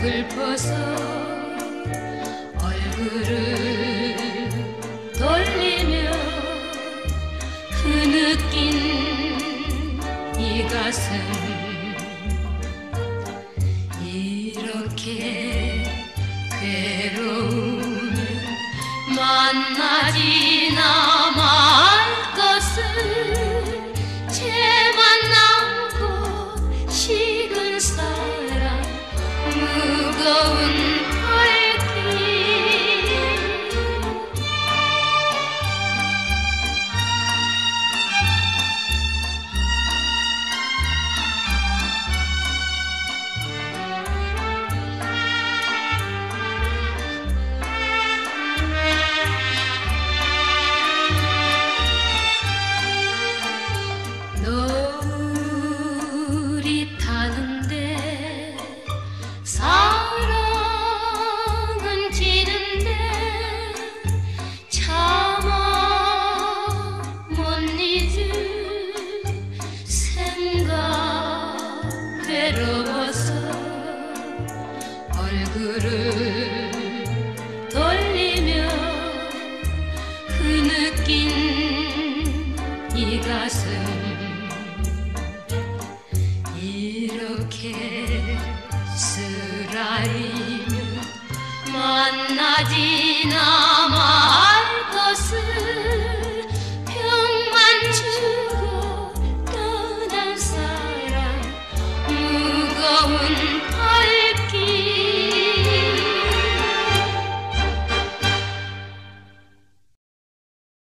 슬퍼서 얼굴을 돌리며 그 흐느낀 이 가슴. 이렇게 괴로움 만나지 나 그를 돌리며 그 흐느낀 이 가슴. 이렇게 쓰라리며 만나지나 말 것을 평만 주고 떠난 사람 무거운